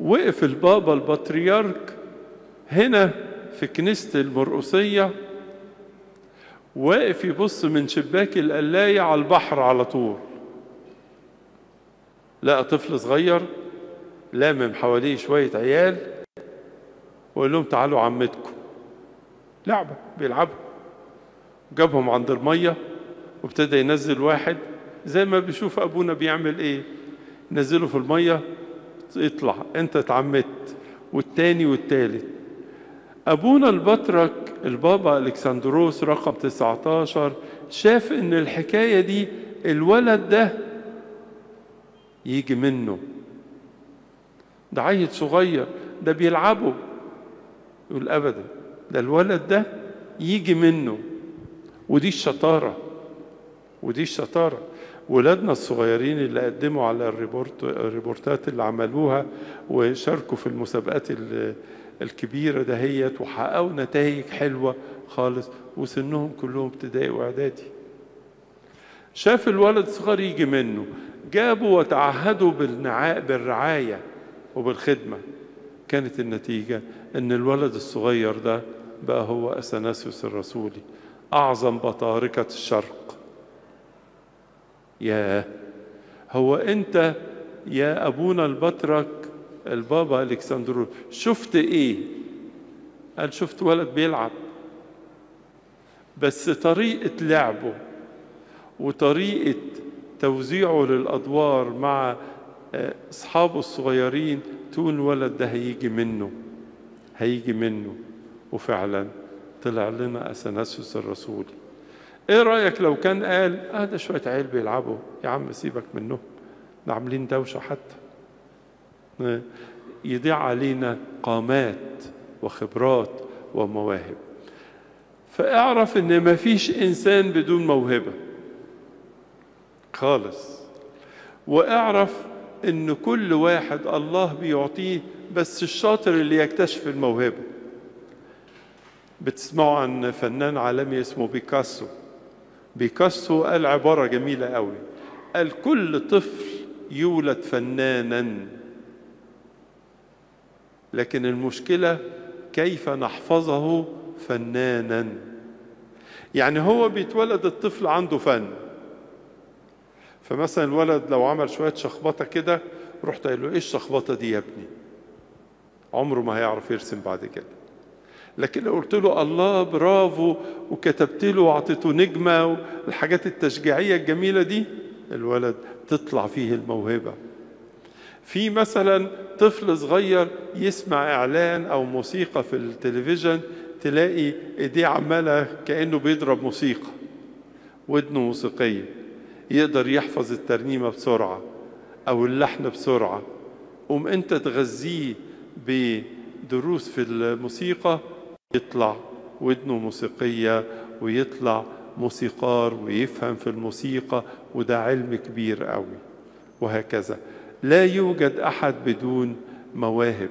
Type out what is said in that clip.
وقف البابا البطريرك هنا في كنيسة المرقسية واقف يبص من شباك القلاية على البحر على طول. لقى طفل صغير لامم حواليه شوية عيال وقال لهم تعالوا عمتكم. لعبة بيلعبوا. جابهم عند المية وابتدى ينزل واحد زي ما بيشوف أبونا بيعمل إيه نزله في المية يطلع أنت اتعمدت. والتاني والتالت. أبونا البطرك البابا ألكسندروس رقم 19 شاف إن الحكاية دي الولد ده يجي منه. ده عيل صغير ده بيلعبوا يقول أبدا ده الولد ده يجي منه. ودي الشطارة ودي الشطارة. ولادنا الصغيرين اللي قدموا على الروبوت الروبوتات اللي عملوها وشاركوا في المسابقات الكبيرة دهيت وحققوا نتائج حلوة خالص وسنهم كلهم ابتدائي وإعدادي. شاف الولد الصغير يجي منه جابوا وتعهدوا بالنعاء بالرعاية وبالخدمة. كانت النتيجة إن الولد الصغير ده بقى هو اثناسيوس الرسولي أعظم بطاركة الشرق. يا هو انت يا ابونا البطرك البابا الكسندروس شفت إيه؟ قال شفت ولد بيلعب. بس طريقة لعبه وطريقة توزيعه للأدوار مع أصحابه الصغيرين تقول الولد ده هيجي منه. هيجي منه. وفعلا طلع لنا أثناسيوس الرسولي إيه رأيك لو كان قال آه ده شوية عيال بيلعبوا. يا عم سيبك منهم. ده عاملين دوشة حتى. يضيع علينا قامات وخبرات ومواهب. فاعرف إن مفيش إنسان بدون موهبة. خالص. واعرف إن كل واحد الله بيعطيه بس الشاطر اللي يكتشف الموهبة. بتسمعوا عن فنان عالمي اسمه بيكاسو. بيكاسو قال عباره جميلة قوي. قال كل طفل يولد فنانا. لكن المشكلة كيف نحفظه فنانا؟ يعني هو بيتولد الطفل عنده فن. فمثلا الولد لو عمل شوية شخبطة كده رحت قايل له إيه الشخبطة دي يا ابني؟ عمره ما هيعرف يرسم بعد كده. لكن لو قلت له الله برافو وكتبت له واعطيته نجمة والحاجات التشجيعية الجميلة دي الولد تطلع فيه الموهبة. في مثلا طفل صغير يسمع إعلان أو موسيقى في التلفزيون تلاقي إيديه عمالة كأنه بيضرب موسيقى ودنه موسيقية. يقدر يحفظ الترنيمة بسرعة أو اللحن بسرعة. قوم أنت تغذيه بدروس في الموسيقى يطلع ودنه موسيقية ويطلع موسيقار ويفهم في الموسيقى وده علم كبير قوي وهكذا. لا يوجد أحد بدون مواهب.